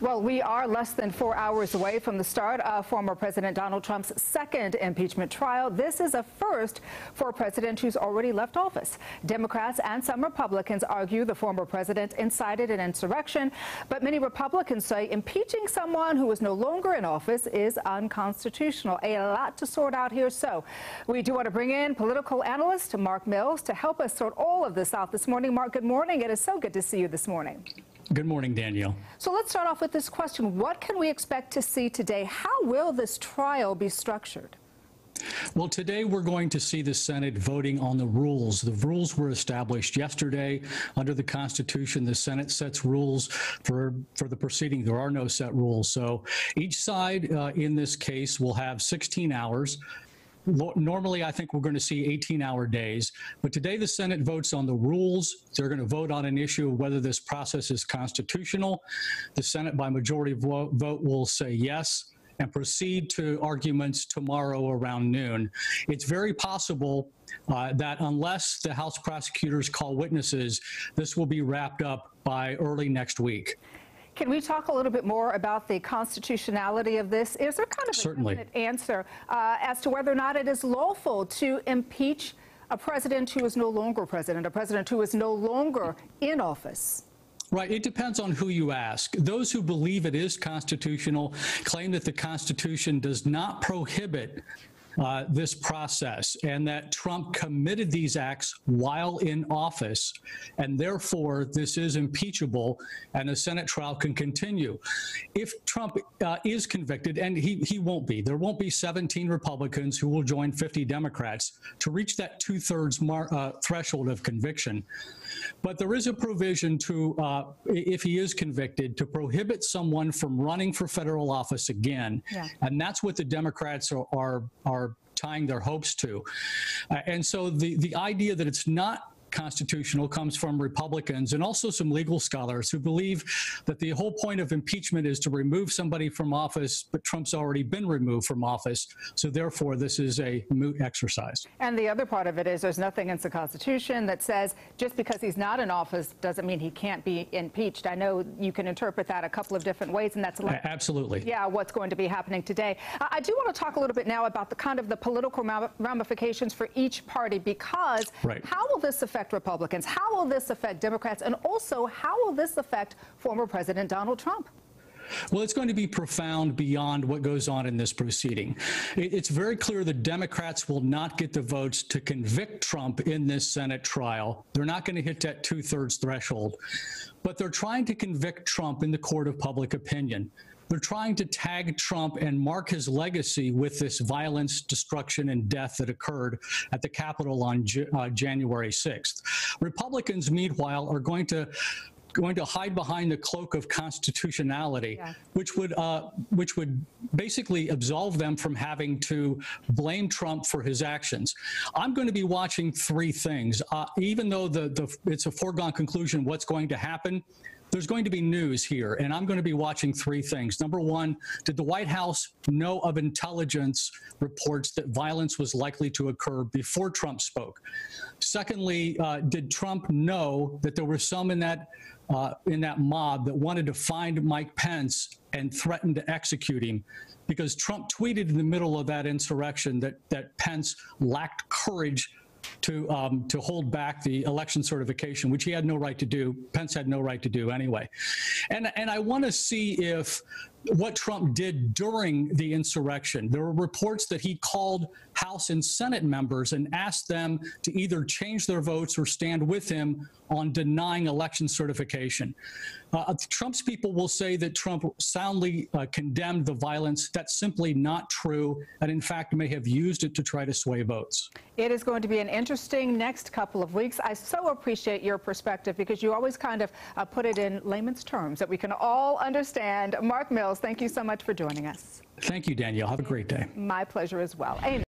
Well, we are less than four hours away from the start of former President Donald Trump's second impeachment trial. This is a first for a president who's already left office. Democrats and some Republicans argue the former president incited an insurrection, but many Republicans say impeaching someone who is no longer in office is unconstitutional. A lot to sort out here. So we do want to bring in political analyst Mark Mills to help us sort all of this out this morning. Mark, good morning. It is so good to see you this morning. Good morning, Danielle. So let's start off with this question. What can we expect to see today? How will this trial be structured? Well, today we're going to see the Senate voting on the rules. The rules were established yesterday under the Constitution. The Senate sets rules for, for the proceeding. There are no set rules. So each side uh, in this case will have 16 hours Normally, I think we're going to see 18 hour days, but today the Senate votes on the rules. They're going to vote on an issue of whether this process is constitutional. The Senate, by majority vote, will say yes and proceed to arguments tomorrow around noon. It's very possible uh, that unless the House prosecutors call witnesses, this will be wrapped up by early next week. Can we talk a little bit more about the constitutionality of this? Is there kind of Certainly. a answer uh, as to whether or not it is lawful to impeach a president who is no longer president, a president who is no longer in office? Right. It depends on who you ask. Those who believe it is constitutional claim that the Constitution does not prohibit uh, this process and that Trump committed these acts while in office, and therefore this is impeachable and the Senate trial can continue. If Trump uh, is convicted, and he, he won't be, there won't be 17 Republicans who will join 50 Democrats to reach that two thirds uh, threshold of conviction. But there is a provision to, uh, if he is convicted, to prohibit someone from running for federal office again. Yeah. And that's what the Democrats are, are, are tying their hopes to. Uh, and so the, the idea that it's not constitutional comes from Republicans and also some legal scholars who believe that the whole point of impeachment is to remove somebody from office, but Trump's already been removed from office. So therefore, this is a moot exercise. And the other part of it is there's nothing in the Constitution that says just because he's not in office doesn't mean he can't be impeached. I know you can interpret that a couple of different ways, and that's like, absolutely yeah what's going to be happening today. I do want to talk a little bit now about the kind of the political ramifications for each party because right. how will this affect affect Republicans? How will this affect Democrats? And also, how will this affect former President Donald Trump? Well, it's going to be profound beyond what goes on in this proceeding. It's very clear the Democrats will not get the votes to convict Trump in this Senate trial. They're not going to hit that two thirds threshold, but they're trying to convict Trump in the court of public opinion. They're trying to tag Trump and mark his legacy with this violence, destruction, and death that occurred at the Capitol on uh, January 6th. Republicans, meanwhile, are going to going to hide behind the cloak of constitutionality, yeah. which would uh, which would basically absolve them from having to blame Trump for his actions. I'm going to be watching three things, uh, even though the, the it's a foregone conclusion what's going to happen there's going to be news here, and I'm going to be watching three things. Number one, did the White House know of intelligence reports that violence was likely to occur before Trump spoke? Secondly, uh, did Trump know that there were some in that uh, in that mob that wanted to find Mike Pence and threatened to execute him? Because Trump tweeted in the middle of that insurrection that that Pence lacked courage to um, to hold back the election certification, which he had no right to do. Pence had no right to do anyway. And and I want to see if what Trump did during the insurrection. There were reports that he called House and Senate members and asked them to either change their votes or stand with him on denying election certification. Uh, Trump's people will say that Trump soundly uh, condemned the violence. That's simply not true, and in fact may have used it to try to sway votes. It is going to be an interesting next couple of weeks. I so appreciate your perspective because you always kind of uh, put it in layman's terms that we can all understand. Mark Mills, thank you so much for joining us. Thank you, Danielle. Have a great day. My pleasure as well. Amy.